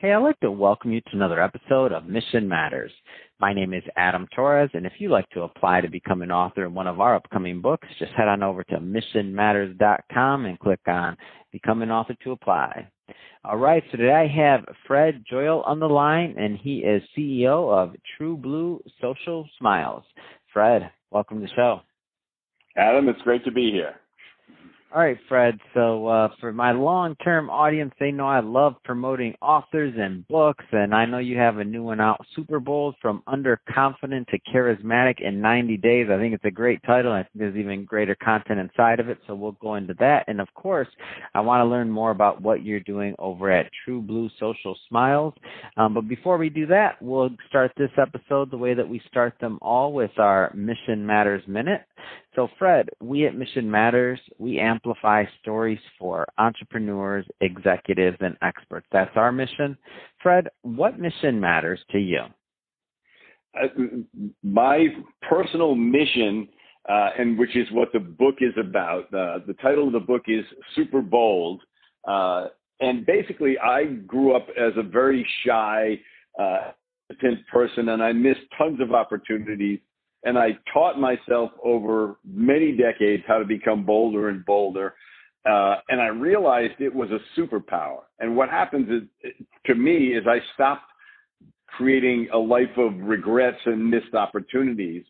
Hey, I'd like to welcome you to another episode of Mission Matters. My name is Adam Torres, and if you'd like to apply to become an author in one of our upcoming books, just head on over to missionmatters.com and click on Become an Author to apply. All right, so today I have Fred Joyal on the line, and he is CEO of TruBlu Social Smiles. Fred, welcome to the show. Adam, it's great to be here. All right, Fred. So uh, for my long-term audience, they know I love promoting authors and books, and I know you have a new one out, Superbold from Underconfident to Charismatic in 90 Days. I think it's a great title. I think there's even greater content inside of it, so we'll go into that. And of course, I want to learn more about what you're doing over at TruBlu Social Smiles. Um, but before we do that, we'll start this episode the way that we start them all with our Mission Matters Minute. So, Fred, we at Mission Matters, we amplify stories for entrepreneurs, executives, and experts. That's our mission. Fred, what mission matters to you? Uh, my personal mission, uh, and which is what the book is about, uh, the title of the book is Superbold. Uh, and basically, I grew up as a very shy, uh, person, and I missed tons of opportunities and I taught myself over many decades how to become bolder and bolder. Uh, and I realized it was a superpower. And what happens is, to me is I stopped creating a life of regrets and missed opportunities.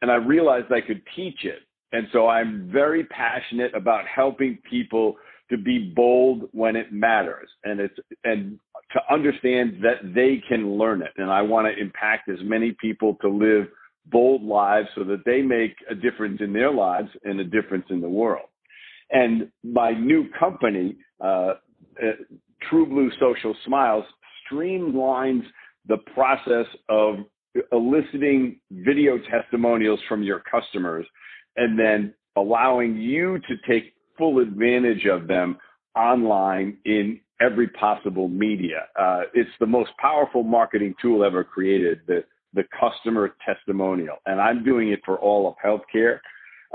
And I realized I could teach it. And so I'm very passionate about helping people to be bold when it matters and it's and to understand that they can learn it. And I want to impact as many people to live bold lives so that they make a difference in their lives and a difference in the world. And my new company, uh, uh, TruBlu Social Smiles, streamlines the process of eliciting video testimonials from your customers and then allowing you to take full advantage of them online in every possible media. Uh, it's the most powerful marketing tool ever created. The the customer testimonial. And I'm doing it for all of healthcare.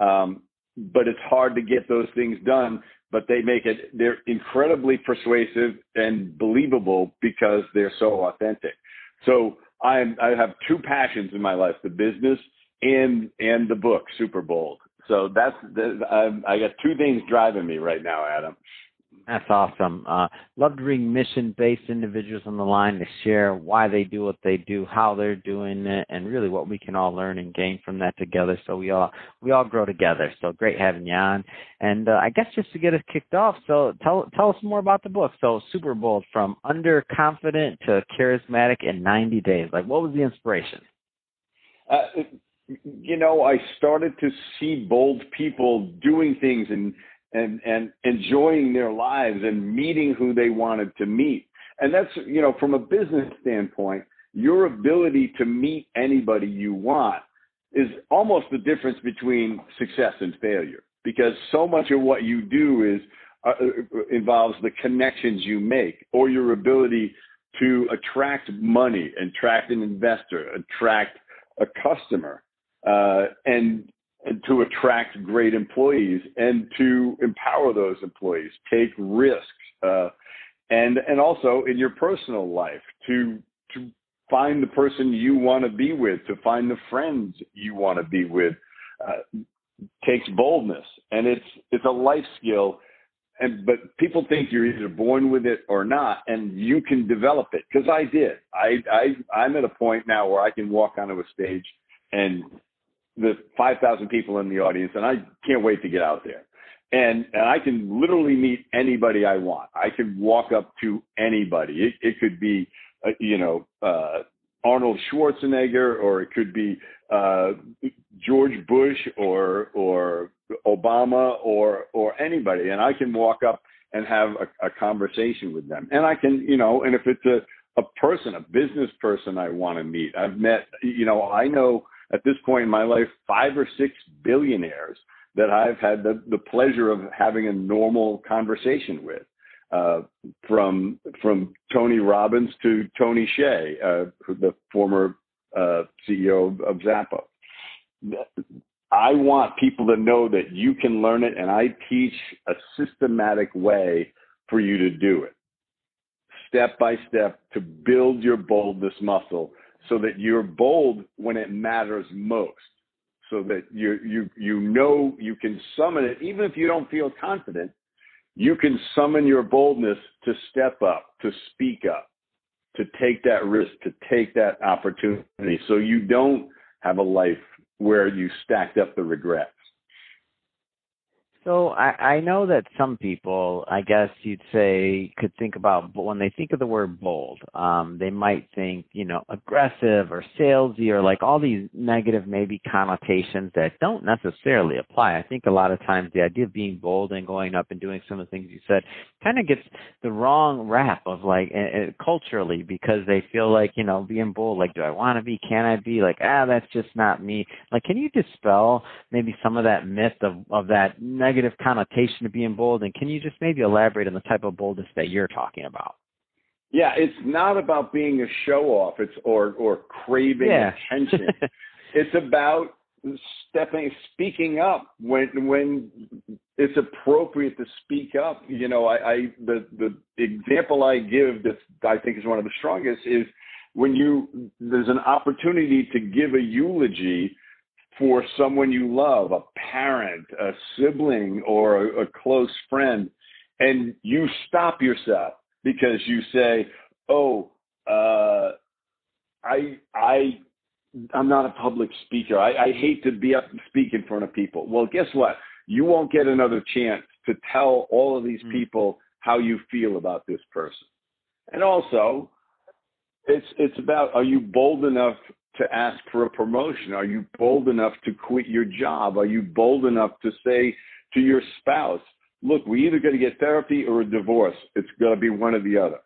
Um, but it's hard to get those things done, but they make it, they're incredibly persuasive and believable because they're so authentic. So I'm, I have two passions in my life, the business and, and the book, Superbold. So that's, the, I, I got two things driving me right now, Adam. That's awesome. Uh, love to bring mission-based individuals on the line to share why they do what they do, how they're doing it, and really what we can all learn and gain from that together. So we all we all grow together. So great having you on. And uh, I guess just to get us kicked off, so tell tell us more about the book. So Superbold from underconfident to charismatic in 90 days. Like what was the inspiration? Uh, you know, I started to see bold people doing things and and and enjoying their lives and meeting who they wanted to meet. And that's you know from a business standpoint, your ability to meet anybody you want is almost the difference between success and failure because so much of what you do is uh, uh involves the connections you make or your ability to attract money, attract an investor, attract a customer. Uh, and and to attract great employees and to empower those employees, take risks, uh, and and also in your personal life to to find the person you want to be with, to find the friends you want to be with, uh, takes boldness, and it's it's a life skill. And but people think you're either born with it or not, and you can develop it. Because I did. I I I'm at a point now where I can walk onto a stage and the 5,000 people in the audience, and I can't wait to get out there. And, and I can literally meet anybody I want. I can walk up to anybody. It, it could be, uh, you know, uh, Arnold Schwarzenegger, or it could be uh, George Bush, or or Obama, or or anybody, and I can walk up and have a, a conversation with them. And I can, you know, and if it's a a person, a business person I want to meet, I've met, you know, I know at this point in my life five or six billionaires that I've had the, the pleasure of having a normal conversation with. Uh, from from Tony Robbins to Tony Hsieh, uh, the former uh, CEO of, Zappos. I want people to know that you can learn it, and I teach a systematic way for you to do it. step by step to build your boldness muscle so that you're bold when it matters most so that you you you know you can summon it. Even if you don't feel confident you can summon your boldness to step up to speak up to take that risk to take that opportunity so you don't have a life where you stacked up the regrets so I, I know that some people, I guess you'd say, could think about but when they think of the word bold, um, they might think, you know, aggressive or salesy or like all these negative maybe connotations that don't necessarily apply. I think a lot of times the idea of being bold and going up and doing some of the things you said kind of gets the wrong rap of like uh, culturally because they feel like, you know, being bold, like, do I want to be? Can I be? Like, ah, that's just not me. Like, can you dispel maybe some of that myth of, of that negative negative connotation to being bold. And can you just maybe elaborate on the type of boldness that you're talking about? Yeah, it's not about being a show off. It's or or craving yeah. attention. it's about stepping, speaking up when when it's appropriate to speak up. You know, I, I the the example I give that I think is one of the strongest is when you there's an opportunity to give a eulogy for someone you love, a parent, a sibling, or a, a close friend, and you stop yourself because you say, "Oh, uh, I, I, I'm not a public speaker. I, I hate to be up and speak in front of people." Well, guess what? You won't get another chance to tell all of these mm. people how you feel about this person. And also, it's it's about are you bold enough to ask for a promotion? Are you bold enough to quit your job? Are you bold enough to say to your spouse, look, we either got to get therapy or a divorce. It's going to be one or the other.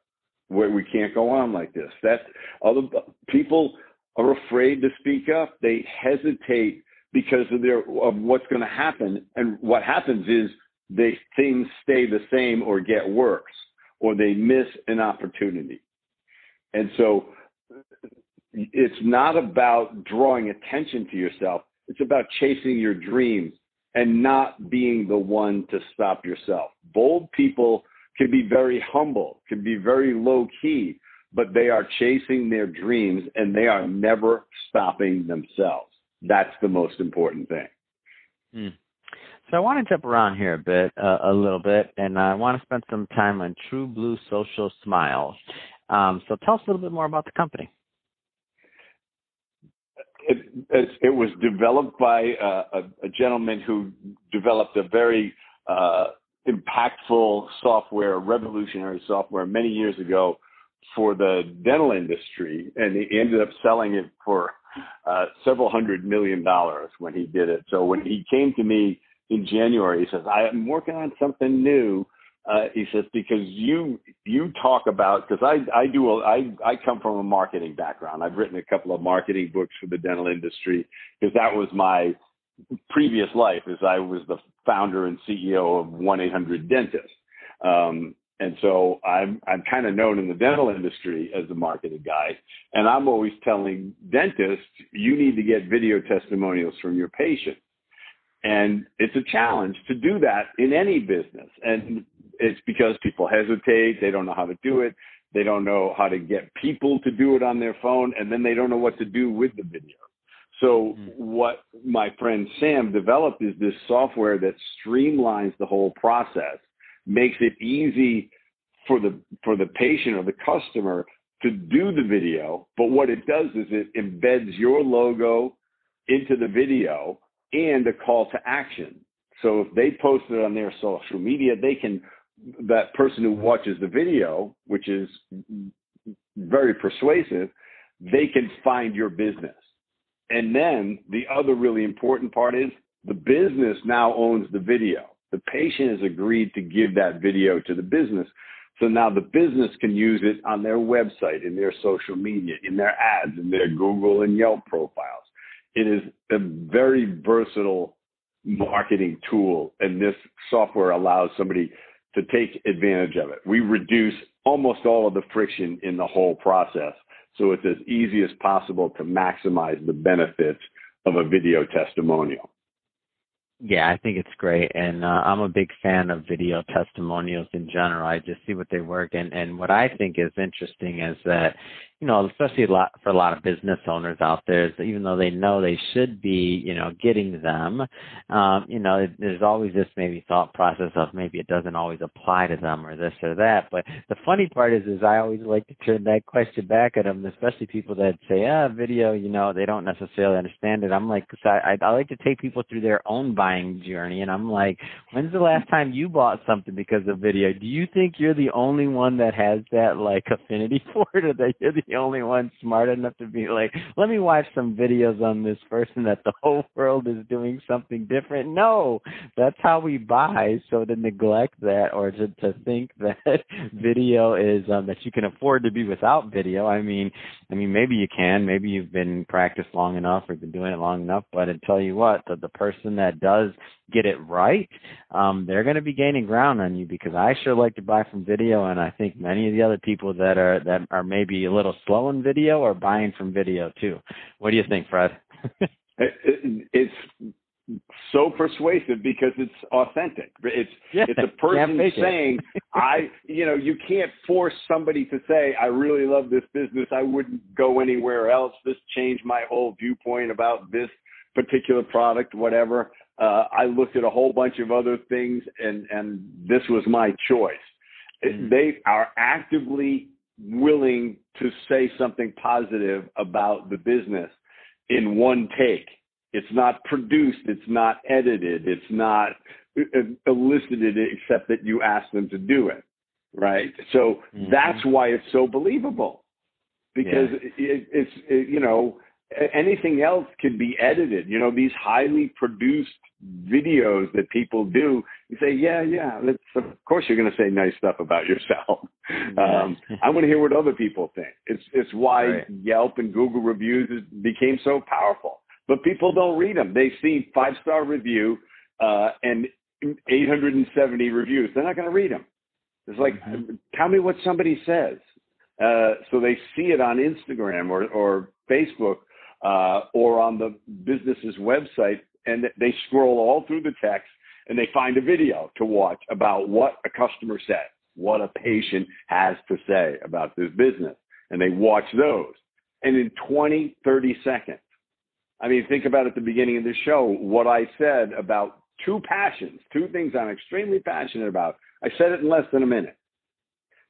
Where we can't go on like this. That other people are afraid to speak up. They hesitate because of their of what's going to happen. And what happens is they things stay the same or get worse, or they miss an opportunity. And so it's not about drawing attention to yourself. It's about chasing your dreams and not being the one to stop yourself. Bold people can be very humble, can be very low key, but they are chasing their dreams and they are never stopping themselves. That's the most important thing. Hmm. So I want to jump around here a bit, uh, a little bit, and I want to spend some time on TruBlu Social Smiles. Um, so tell us a little bit more about the company it, it, it was developed by uh, a, a, gentleman who developed a very uh, impactful software, revolutionary software many years ago for the dental industry, and he ended up selling it for uh, several hundred million dollars when he did it. So when he came to me in January, he says, "I am working on something new." Uh, he says because you you talk about because I I do a, I I come from a marketing background. I've written a couple of marketing books for the dental industry because that was my previous life. As I was the founder and CEO of One Eight Hundred Dentist, um, and so I'm I'm kind of known in the dental industry as the marketing guy. And I'm always telling dentists you need to get video testimonials from your patients. And it's a challenge to do that in any business. And it's because people hesitate. They don't know how to do it. They don't know how to get people to do it on their phone, and then they don't know what to do with the video. So mm-hmm. what my friend Sam developed is this software that streamlines the whole process, makes it easy for the for the patient or the customer to do the video. But what it does is it embeds your logo into the video and a call to action. So if they post it on their social media, they can that person who watches the video, which is very persuasive, they can find your business. And then the other really important part is the business now owns the video. The patient has agreed to give that video to the business. So now the business can use it on their website, in their social media, in their ads, in their Google and Yelp profiles. It is a very versatile marketing tool, and this software allows somebody to take advantage of it. We reduce almost all of the friction in the whole process. So it's as easy as possible to maximize the benefits of a video testimonial. Yeah, I think it's great, and uh, I'm a big fan of video testimonials in general. I just see what they work, and and what I think is interesting is that you know, especially a lot for a lot of business owners out there, even though they know they should be, you know, getting them, um, you know, there's always this maybe thought process of maybe it doesn't always apply to them or this or that. But the funny part is, is I always like to turn that question back at them, especially people that say, ah, video, you know, they don't necessarily understand it. I'm like, cause I, I, I like to take people through their own buying journey, and I'm like, when's the last time you bought something because of video? Do you think you're the only one that has that like affinity for it, or that you're the the only one smart enough to be like, let me watch some videos on this person that the whole world is doing something different. No, that's how we buy. So to neglect that or to, to think that video is um, that you can afford to be without video. I mean, I mean, maybe you can, maybe you've been practiced long enough or been doing it long enough, but I tell you what, the, the person that does get it right, um, they're going to be gaining ground on you because I sure like to buy from video, and I think many of the other people that are that are maybe a little slow in video or buying from video too. What do you think, Fred? it, it's so persuasive because it's authentic. It's yeah, it's a person saying, "I," you know, you can't force somebody to say, "I really love this business. I wouldn't go anywhere else. This changed my whole viewpoint about this particular product, whatever." Uh, I looked at a whole bunch of other things, and and this was my choice. Mm-hmm. They are actively willing to say something positive about the business in one take. It's not produced, it's not edited, it's not elicited except that you ask them to do it, right? So mm-hmm. that's why it's so believable because yeah. it, it's it, you know anything else can be edited. You know, these highly produced videos that people do, you say, yeah, yeah, of course you're going to say nice stuff about yourself. Um, I want to hear what other people think. It's, it's why right. Yelp and Google reviews became so powerful, but people don't read them. They see five star review, uh, and 870 reviews. They're not going to read them. It's like, mm-hmm. tell me what somebody says. Uh, so they see it on Instagram or, or Facebook uh, or on the business's website, and they scroll all through the text and they find a video to watch about what a customer said, what a patient has to say about this business, and they watch those. And in 20, 30 seconds, I mean, think about at the beginning of the show what I said about two passions, two things I'm extremely passionate about. I said it in less than a minute.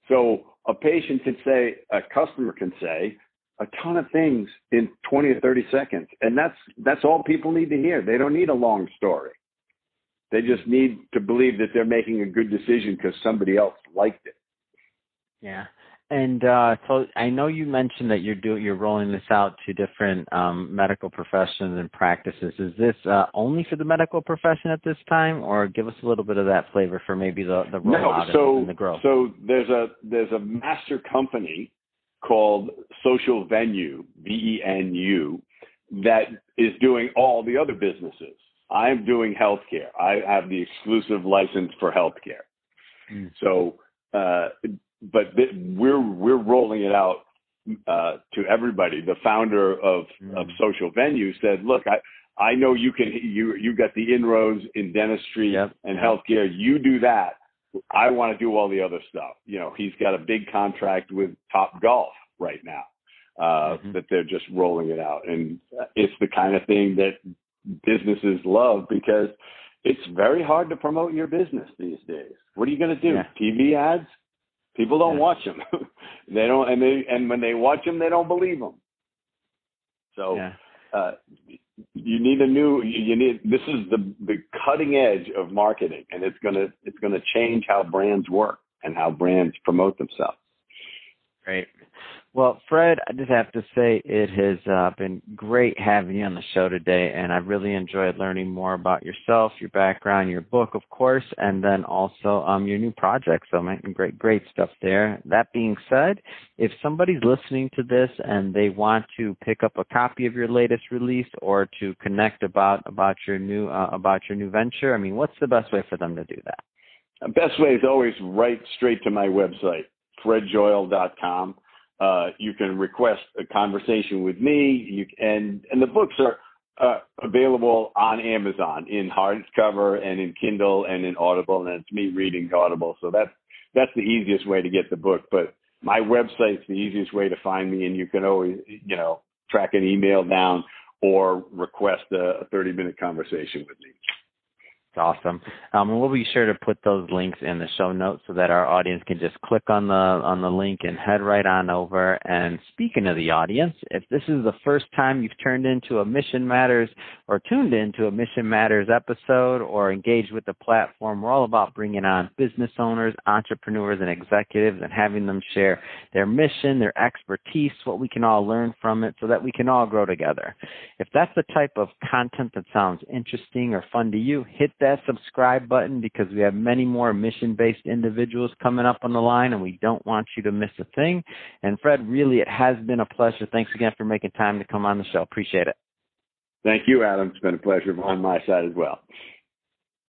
So a patient can say, a customer can say, a ton of things in 20 or 30 seconds. And that's, that's all people need to hear. They don't need a long story. They just need to believe that they're making a good decision because somebody else liked it. Yeah. And uh, so I know you mentioned that you're doing you're rolling this out to different um, medical professions and practices. Is this uh, only for the medical profession at this time, or give us a little bit of that flavor for maybe the the rollout no, so, and the growth? So there's a there's a master company called Social Venu, V-E-N-U, that is doing all the other businesses. I'm doing healthcare. I have the exclusive license for healthcare. Mm. So, uh, but th- we're we're rolling it out uh, to everybody. The founder of mm. of Social Venu said, "Look, I." I know you can you you got the inroads in dentistry yep. and healthcare. You do that. I want to do all the other stuff. You know, he's got a big contract with Top Golf right now uh, mm-hmm. that they're just rolling it out, and it's the kind of thing that businesses love because it's very hard to promote your business these days. What are you going to do? Yeah. TV ads? People don't yeah. watch them. they don't, and they and when they watch them, they don't believe them. So. Yeah. Uh, you need a new you need this is the the cutting edge of marketing and it's going to it's going to change how brands work and how brands promote themselves. Great well, Fred, I just have to say it has uh, been great having you on the show today, and I've really enjoyed learning more about yourself, your background, your book, of course, and then also um, your new project. So, making great, great stuff there. That being said, if somebody's listening to this and they want to pick up a copy of your latest release or to connect about about your new uh, about your new venture, I mean, what's the best way for them to do that? The best way is always right straight to my website, fredjoyal.com uh, you can request a conversation with me. You and and the books are uh, available on Amazon in hardcover and in Kindle and in Audible, and it's me reading Audible. So that's that's the easiest way to get the book. But my website's the easiest way to find me, and you can always, you know, track an email down or request a 30 minute conversation with me. Awesome. Um, and we'll be sure to put those links in the show notes so that our audience can just click on the on the link and head right on over. And speaking of the audience, if this is the first time you've turned into a Mission Matters or tuned into a Mission Matters episode or engaged with the platform, we're all about bringing on business owners, entrepreneurs, and executives and having them share their mission, their expertise, what we can all learn from it, so that we can all grow together. If that's the type of content that sounds interesting or fun to you, hit that subscribe button because we have many more mission based individuals coming up on the line and we don't want you to miss a thing. And Fred, really, it has been a pleasure. Thanks again for making time to come on the show. Appreciate it. Thank you, Adam. It's been a pleasure on my side as well.